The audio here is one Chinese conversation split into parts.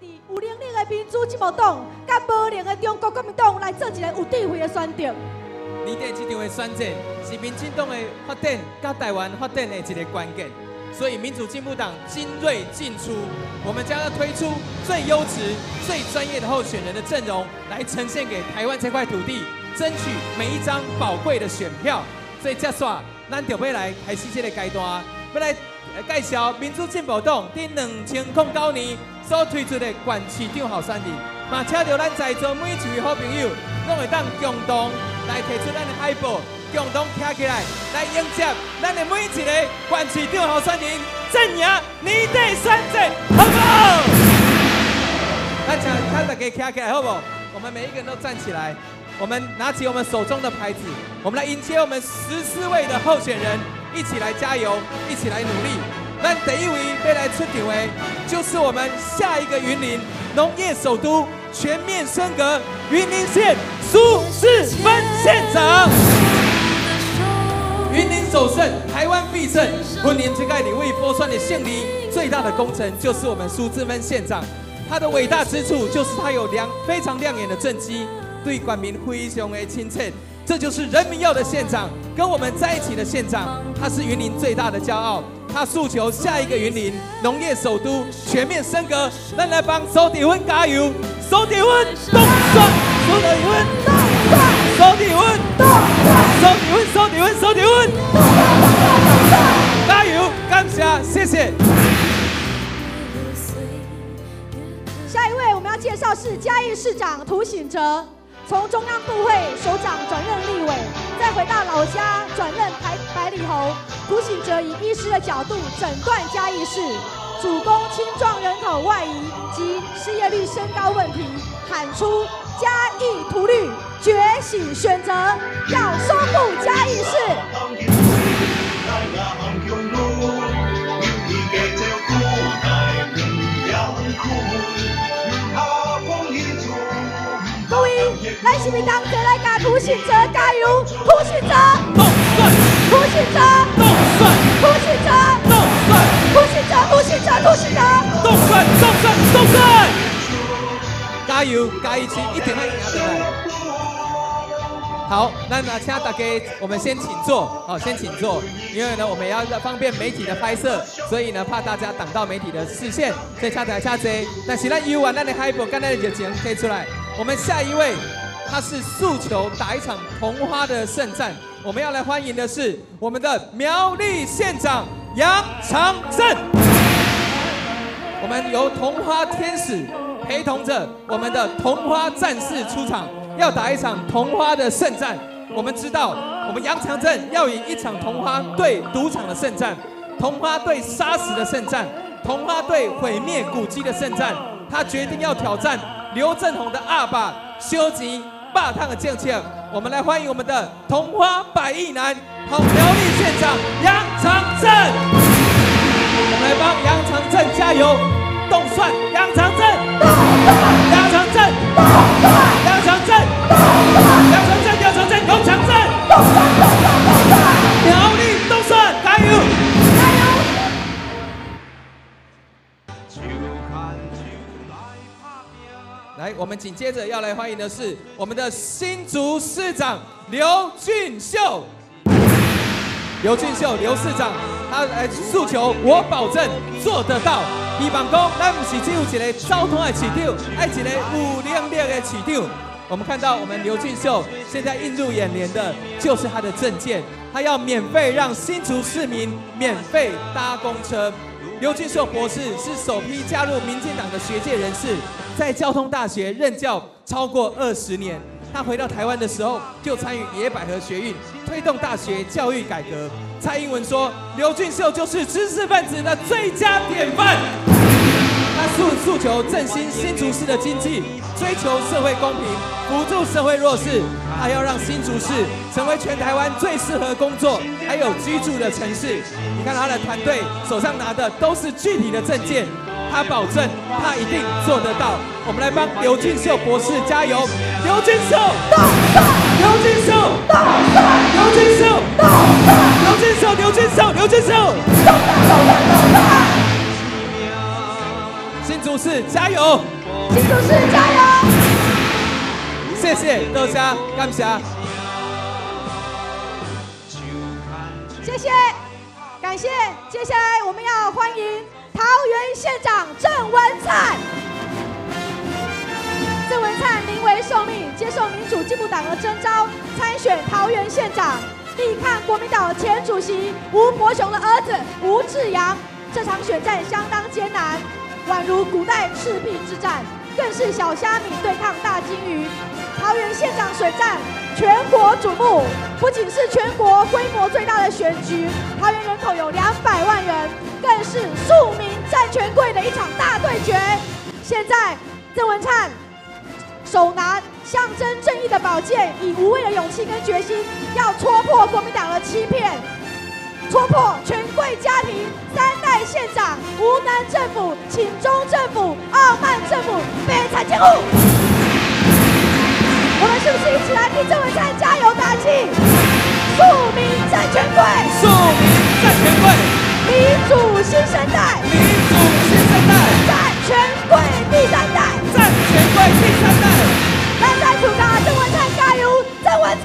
有能力的民主进步党，甲无能的中国国民党来做一个有智慧的选择。年底这场的选战是民进党的发展甲台湾发展的一个关键，所以民主进步党精锐进出，我们将要推出最优质、最专业的候选人的阵容，来呈现给台湾这块土地，争取每一张宝贵的选票。所以，接下咱就要来开始这个阶段，要来介绍民主进步党在两千零九年所推出的县市长候选人，嘛，请到咱在座每一位好朋友，拢会当共同来提出咱的海报，共同站起来，来迎接咱的每一个县市长候选人，正赢年底选战，好不好？咱请看大家站起来，好不好？我们每一个人都站起来。我们拿起我们手中的牌子，我们来迎接我们十四位的候选人，一起来加油，一起来努力。那第一位要来出场的，就是我们下一个云林农业首都全面升格云林县苏世芬县长。云林首胜，台湾必胜。昆年之盖里为波算的胜利，最大的功臣就是我们苏志芬县长。他的伟大之处就是他有亮非常亮眼的政绩。对管民非常的亲切，这就是人民要的县长，跟我们在一起的县长，他是云林最大的骄傲。他诉求下一个云林农业首都全面升格，咱来帮苏地温加油，苏地温动算，苏地温动算，苏地温动算，苏地温，苏地温，苏地温，加油，感谢，谢谢。下一位我们要介绍是嘉义市长涂醒哲。从中央部会首长转任立委，再回到老家转任台百里侯，胡醒哲以医师的角度诊断嘉义市主攻青壮人口外移及失业率升高问题，喊出嘉义图绿觉醒选择，要收获是民党，再来加涂信哲，加油！涂信哲，动算！涂信哲，动算！涂信哲，动算！涂信哲，涂信哲，涂信哲，动算！动算！动算！加油！加一起，一定会赢的。好，那那请大家，我们先请坐，好，先请坐，因为呢，我们要方便媒体的拍摄，所以呢，怕大家挡到媒体的视线，所以请大家坐。但是咱游完咱的海报，刚才就钱贴出来。我们下一位，他是诉求打一场同花的胜战。我们要来欢迎的是我们的苗栗县长杨长正。我们由同花天使陪同着我们的同花战士出场，要打一场同花的胜战。我们知道，我们杨长正要以一场同花对赌场的胜战，同花对杀死的胜战，同花对毁灭古迹的胜战。他决定要挑战。刘正宏的阿爸修吉霸唱的剑枪，我们来欢迎我们的同花百亿男，好苗栗县长杨长正，我们来帮杨长正加油，动算杨长正，杨长正，杨长正，杨长正，杨长正，杨长正，我们紧接着要来欢迎的是我们的新竹市长刘俊秀。刘俊秀，刘市长，他来诉求，我保证做得到。希望讲，咱不是只有一个交通的市长，爱一个有能力的市长。我们看到，我们刘俊秀现在映入眼帘的就是他的证件，他要免费让新竹市民免费搭公车。刘俊秀博士是首批加入民进党的学界人士，在交通大学任教超过二十年。他回到台湾的时候，就参与野百合学运，推动大学教育改革。蔡英文说，刘俊秀就是知识分子的最佳典范。他诉诉求振兴新竹市的经济，追求社会公平，辅助社会弱势。他要让新竹市成为全台湾最适合工作还有居住的城市。你看他的团队手上拿的都是具体的证件，他保证他一定做得到。我们来帮刘俊秀博士加油！刘俊秀，刘俊秀，刘俊秀，刘俊秀，刘俊秀，刘俊秀。新竹竹市加油！新竹市加油！谢谢大家，感谢。谢谢，感谢。接下来我们要欢迎桃园县长进步党的征召，参选桃园县长，力抗国民党前主席吴伯雄的儿子吴志阳。这场选战相当艰难，宛如古代赤壁之战，更是小虾米对抗大金鱼。桃园县长选战全国瞩目，不仅是全国规模最大的选举，桃园人口有两百万人，更是庶民占权贵的一场大对决。现在，郑文灿手拿象征正义的宝剑，以无畏的勇气跟决心，要戳破国民党的欺骗。戳破权贵家庭、三代县长、无能政府、请中政府、傲慢政府、悲惨监护。我们是不是一起来替郑文灿加油打气？庶民战权贵，庶民战权贵，民主新生代，民主新生代，战权贵油！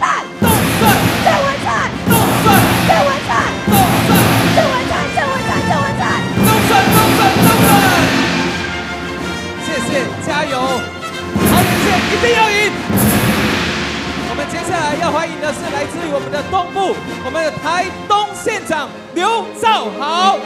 郑文灿，动算，郑文灿，动算，郑文灿。加油！桃园县一定要赢！我们接下来要欢迎的是来自于我们的东部，我们的台东县长刘兆豪。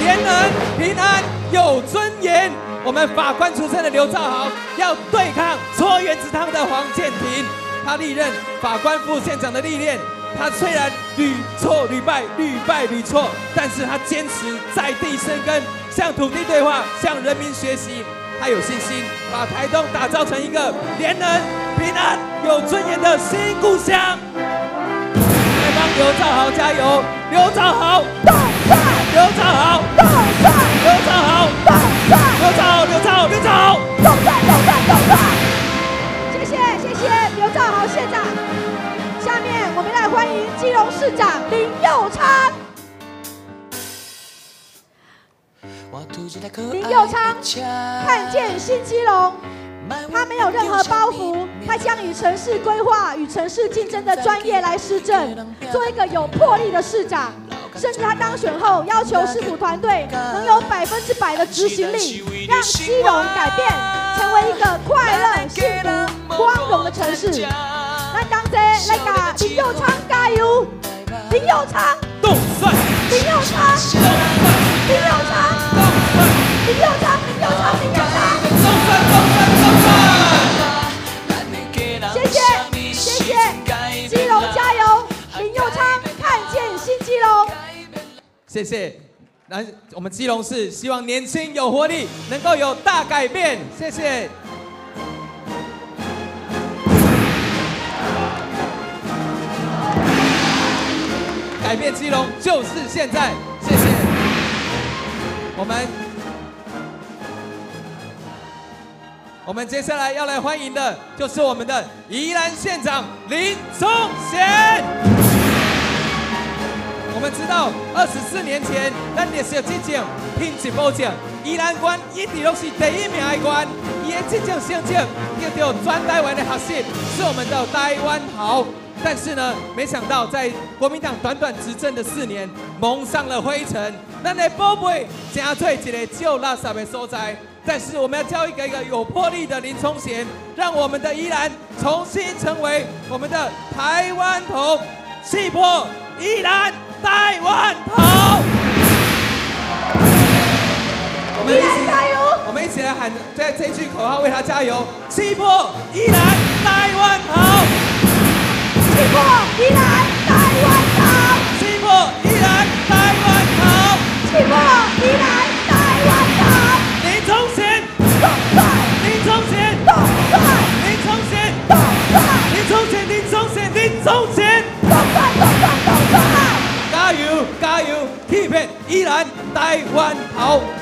廉能平安有尊严，我们法官出身的刘兆豪要对抗搓原子汤的黄建庭。他历任法官副县长的历练，他虽然屡错屡败，屡败屡错，但是他坚持在地生根，向土地对话，向人民学习。他有信心把台东打造成一个廉能、平安、有尊严的新故乡。来帮刘兆豪加油！刘兆豪，大帅！刘兆豪，大帅！刘兆豪，大帅！刘兆豪，刘兆豪，刘兆豪，大帅！大帅！大帅！谢谢谢谢刘兆豪县长。下面我们来欢迎基隆市长林佑昌。林佑昌看见新基隆，他没有任何包袱，他将以城市规划与城市竞争的专业来施政，做一个有魄力的市长。甚至他当选后要求市府团队能有百分之百的执行力，让基隆改变，成为一个快乐、幸福、光荣的城市。那刚才来个林佑昌加油！林佑昌，动帅！林佑昌，林佑昌。林佑昌，林佑昌，林佑昌，谢谢。来，我们基隆市希望年轻有活力，能够有大改变。谢谢。改变基隆就是现在。谢谢。我们。我们接下来要来欢迎的，就是我们的宜兰县长林宗贤。我们知道，二十四年前，咱烈士进前品质保证，宜兰关一直都是第一名的关。伊的这种成绩，叫做专台湾的学习，是我们的台湾好。但是呢，没想到在国民党短短执政的四年，蒙上了灰尘。咱的宝贝加做一个旧垃圾的所在。但是我们要交一个一个有魄力的林冲贤，让我们的宜兰重新成为我们的台湾头，气魄宜兰戴万豪，我们加油，我们一起来喊这这句口号为他加油，七破依然戴万豪，七破依然戴万豪，七破依然戴万豪，七破依然戴万豪，林崇贤，咚咚，林崇贤，咚咚，林崇贤，咚咚，林崇贤，林崇贤，林崇贤。然台湾好。